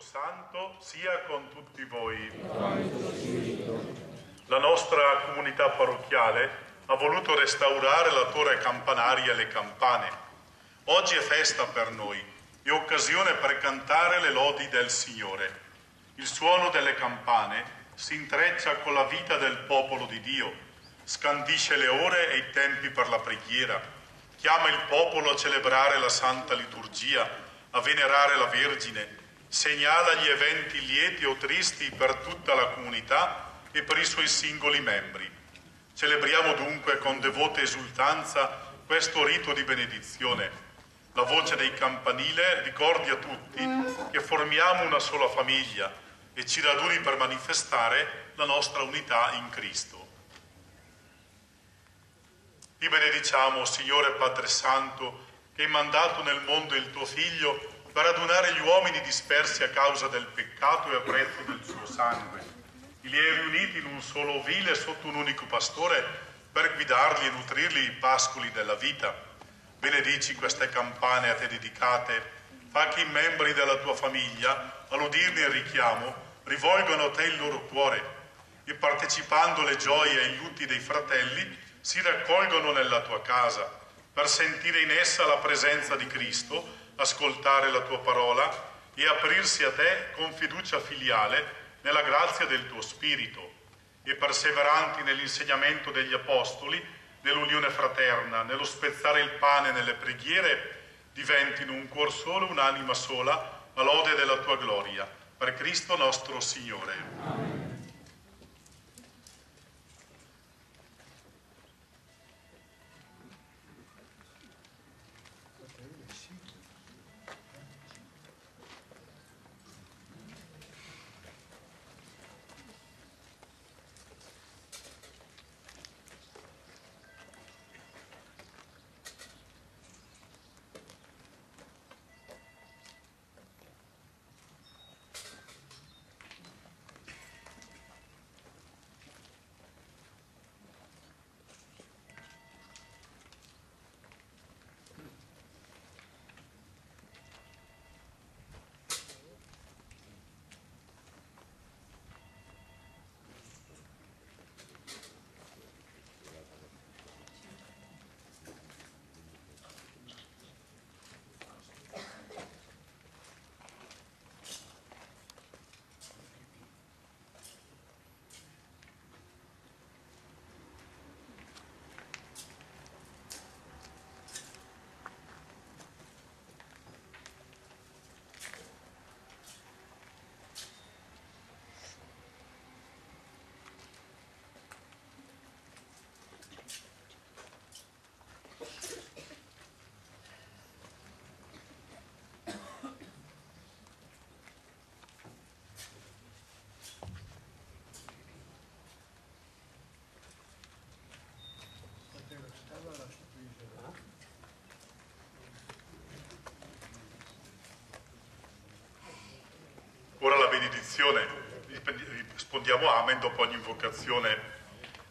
Santo sia con tutti voi. La nostra comunità parrocchiale ha voluto restaurare la torre campanaria e le campane. Oggi è festa per noi, è occasione per cantare le lodi del Signore. Il suono delle campane si intreccia con la vita del popolo di Dio, scandisce le ore e i tempi per la preghiera, chiama il popolo a celebrare la santa liturgia, a venerare la Vergine, segnala gli eventi lieti o tristi per tutta la comunità e per i suoi singoli membri. Celebriamo dunque con devota esultanza questo rito di benedizione. La voce dei campanile ricordi a tutti che formiamo una sola famiglia e ci raduni per manifestare la nostra unità in Cristo. Ti benediciamo, Signore Padre Santo, che hai mandato nel mondo il tuo Figlio per radunare gli uomini dispersi a causa del peccato e a prezzo del suo sangue. Li hai riuniti in un solo ovile sotto un unico pastore per guidarli e nutrirli i pascoli della vita. Benedici queste campane a te dedicate, fa che i membri della tua famiglia, all'udirne il richiamo, rivolgano a te il loro cuore. E partecipando alle gioie e ai lutti dei fratelli, si raccolgono nella tua casa per sentire in essa la presenza di Cristo, ascoltare la tua parola e aprirsi a te con fiducia filiale nella grazia del tuo Spirito e perseveranti nell'insegnamento degli Apostoli, nell'unione fraterna, nello spezzare il pane nelle preghiere, diventino un cuor solo, un'anima sola, a lode della tua gloria. Per Cristo nostro Signore. Amen. Benedizione, rispondiamo Amen dopo ogni invocazione.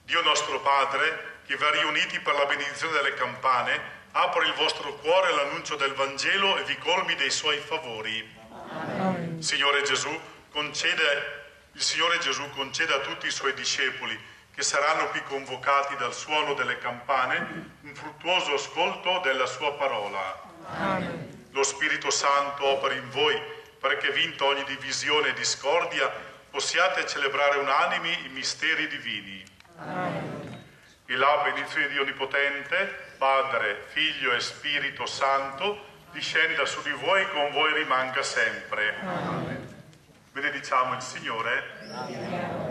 Dio nostro Padre, che va riuniti per la benedizione delle campane, apra il vostro cuore all'annuncio del Vangelo e vi colmi dei suoi favori. Amen. Signore Gesù, concede, il Signore Gesù conceda a tutti i suoi discepoli che saranno qui convocati dal suono delle campane un fruttuoso ascolto della sua parola. Amen. Lo Spirito Santo opera in voi perché vinto ogni divisione e discordia, possiate celebrare unanimi i misteri divini. Amen. E la benedizione di Onnipotente, Padre, Figlio e Spirito Santo, discenda su di voi e con voi rimanga sempre. Amen. Benediciamo il Signore. Amen.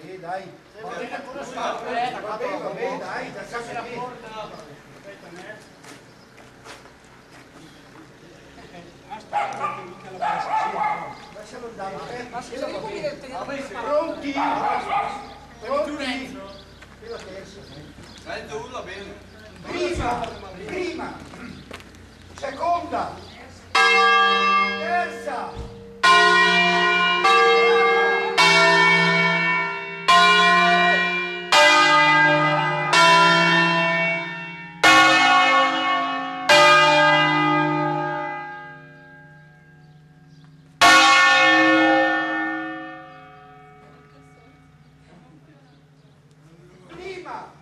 Sì, dai. Va bene, va bene, dai, da casa qui. Lascialo andare. aspetta. Pronti? Pronti? Prima terza. Prima, prima, seconda, Prima,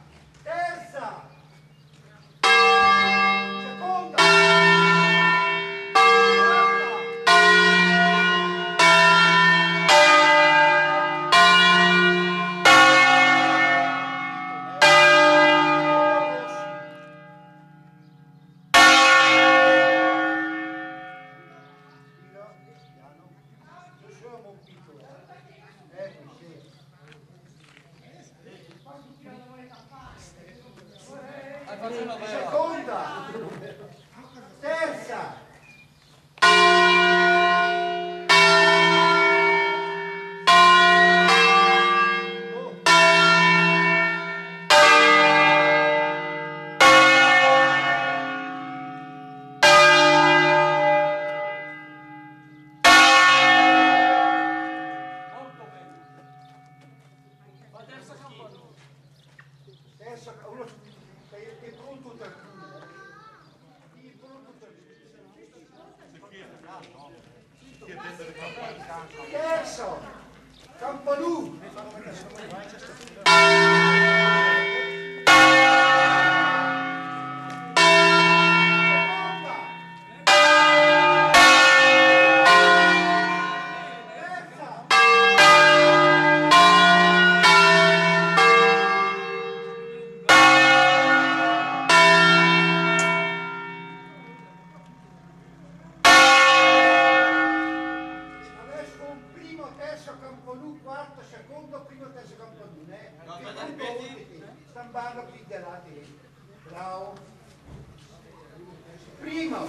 Terça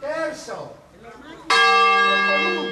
Terço. Columna.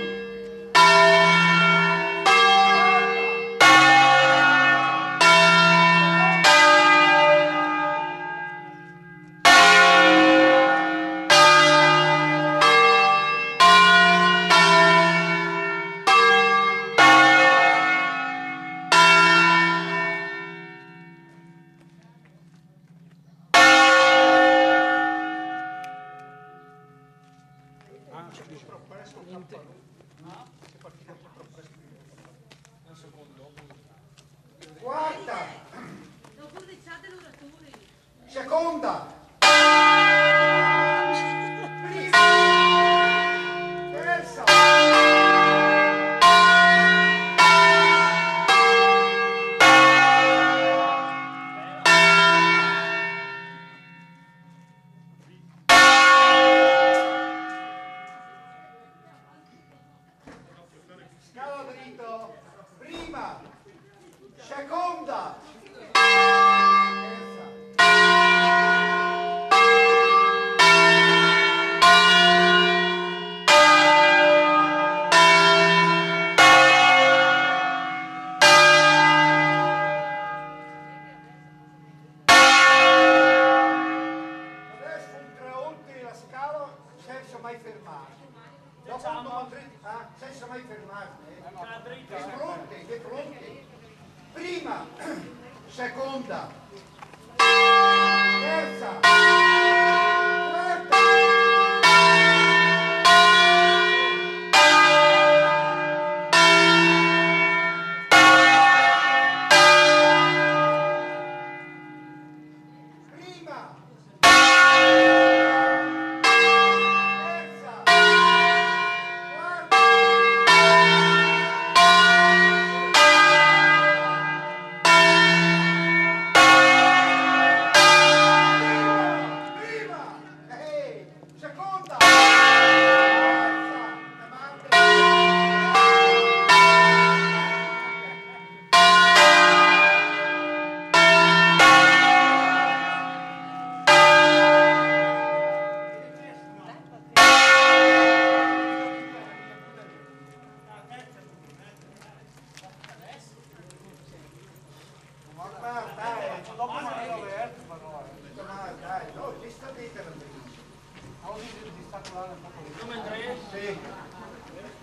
Número 3. Sì.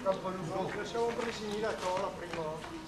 Campoluso. Lasciamo presentare la prima.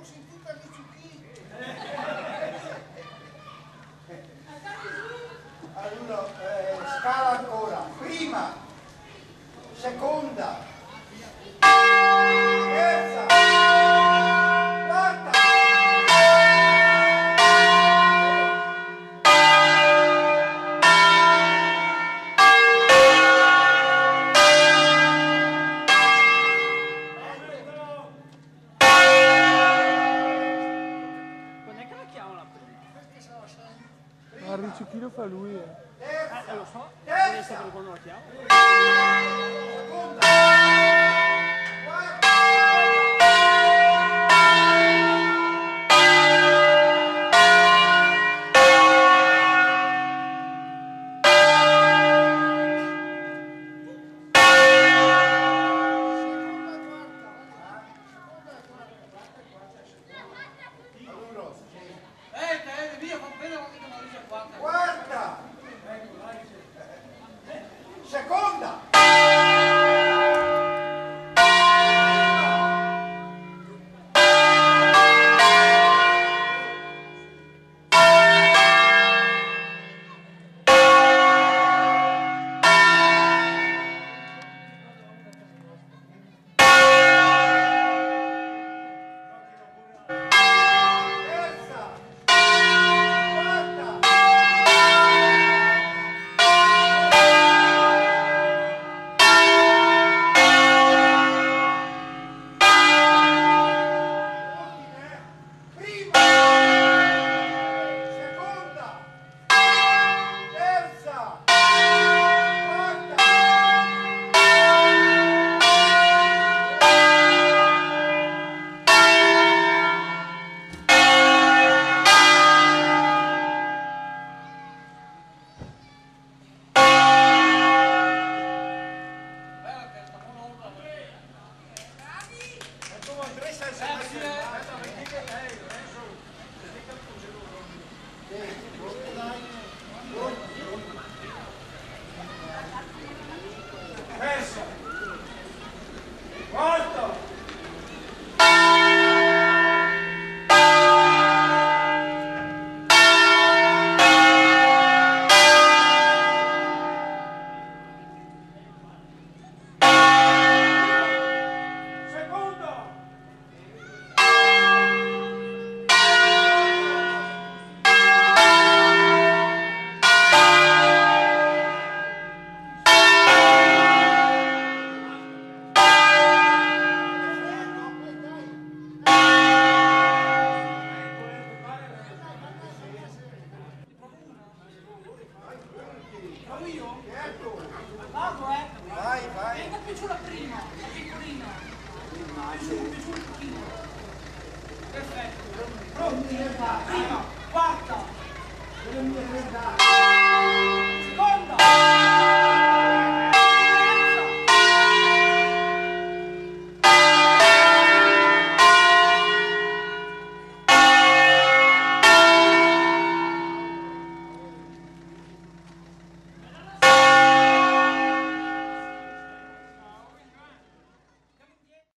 Ma